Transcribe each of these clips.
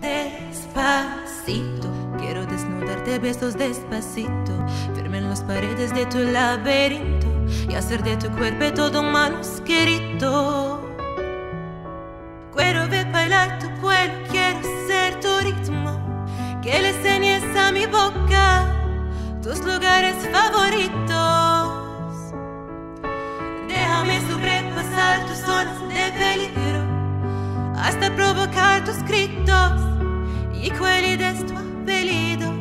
Despacito, quiero desnudarte besos despacito, firme en las paredes de tu laberinto y hacer de tu cuerpo todo un manuscrito. Quiero ver bailar tu pueblo, quiero ser tu ritmo, que le enseñes a mi boca tus lugares favoritos. Déjame sobrepasar tus zonas de peligro hasta provocar tus gritos quelli دست بليدو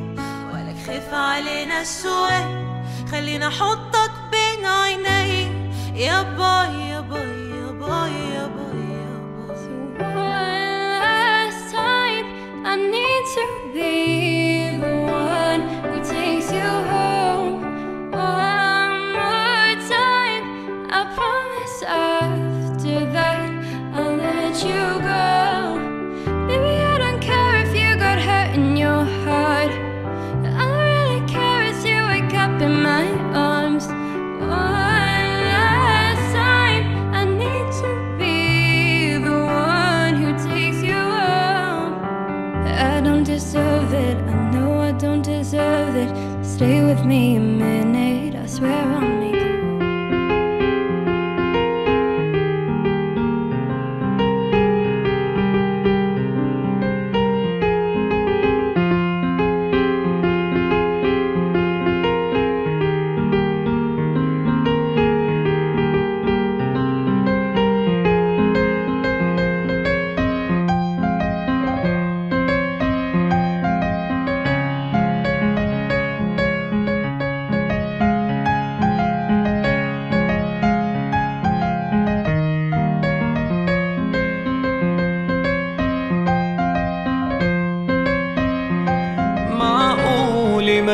ولا خاف علينا شوي خلينا احطك بين عيني يا باي يا باي يا باي يا باي يا باي after that I'll let you me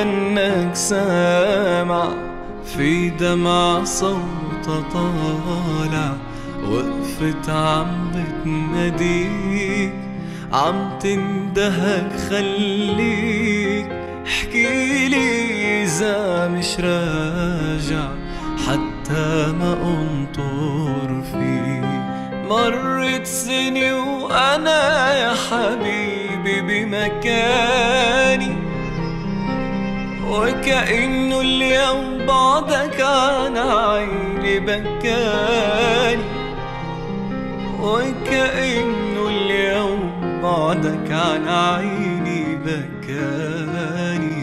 منك سامع في دمع صوت طالع وقفت عم بتناديك عم تندهك خليك. احكيلي إذا مش راجع وكأنه اليوم بعدك عن عيني بكاني. وكأنه اليوم بعدك عن عيني بكاني.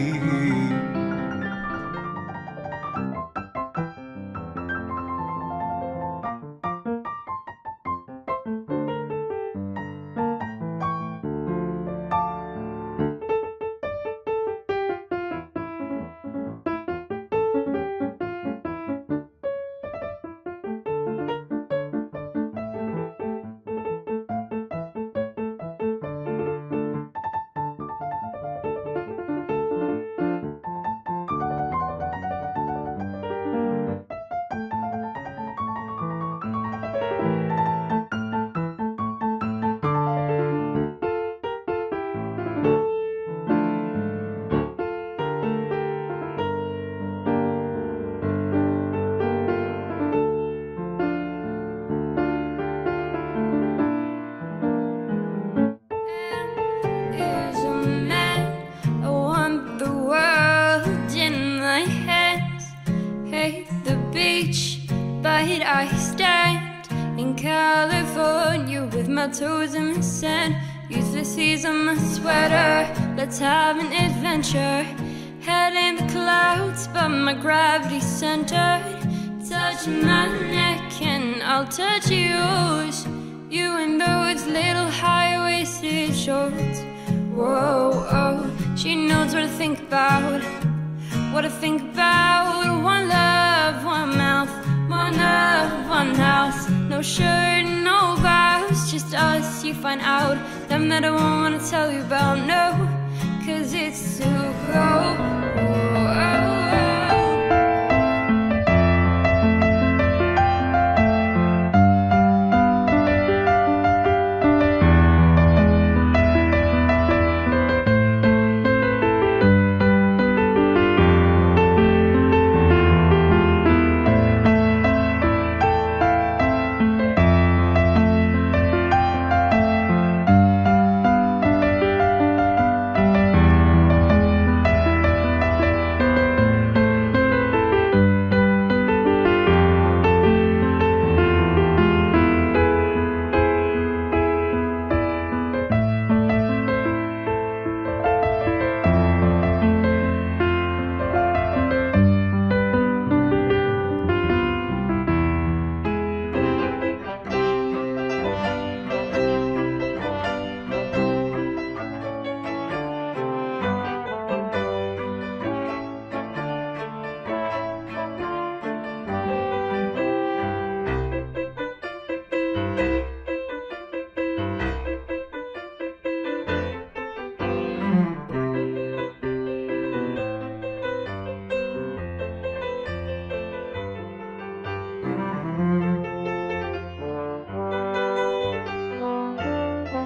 Stand in California with my toes in the sand. Use the seas on my sweater. Let's have an adventure. Head in the clouds, but my gravity centered. Touch my neck and I'll touch yours. You and those little high-waisted shorts. Whoa, oh, she knows what I think about. What I think about. One love, shirt, no vows, just us. You find out them that I won't wanna tell you about. No, cause it's too cold.